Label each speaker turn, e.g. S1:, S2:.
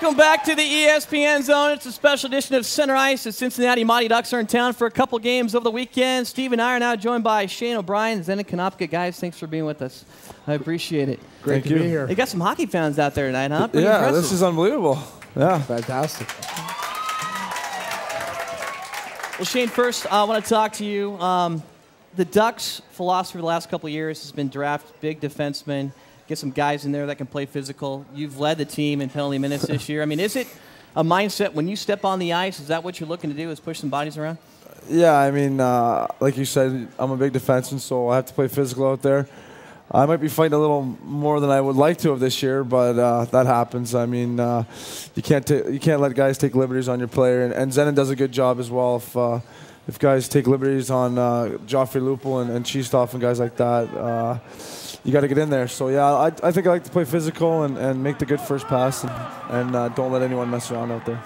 S1: Welcome back to the E ESPN Zone. It's a special edition of Center Ice. The Cincinnati Mighty Ducks are in town for a couple games over the weekend. Steve and I are now joined by Shane O'Brien, Zenon Konopka. Guys, thanks for being with us. I appreciate it.
S2: Great
S3: Thank
S2: to
S3: you.
S2: be here.
S1: They got some hockey fans out there tonight, huh? Pretty
S3: yeah,
S1: impressive.
S3: this is unbelievable. Yeah.
S2: Fantastic.
S1: Well, Shane, first, I want to talk to you. Um, the Ducks' philosophy for the last couple of years has been draft big defensemen, get some guys in there that can play physical. You've led the team in penalty minutes this year. I mean, is it a mindset when you step on the ice? Is that what you're looking to do? Is push some bodies around?
S3: Yeah, I mean, uh, like you said, I'm a big defenseman, so I have to play physical out there. I might be fighting a little more than I would like to have this year, but uh, that happens. I mean, uh, you can't you can't let guys take liberties on your player, and, and Zenon does a good job as well. If uh, if guys take liberties on uh, Joffrey Lupul and, and Chistov and guys like that, uh, you got to get in there. So yeah, I, I think I like to play physical and, and make the good first pass, and, and uh, don't let anyone mess around out there.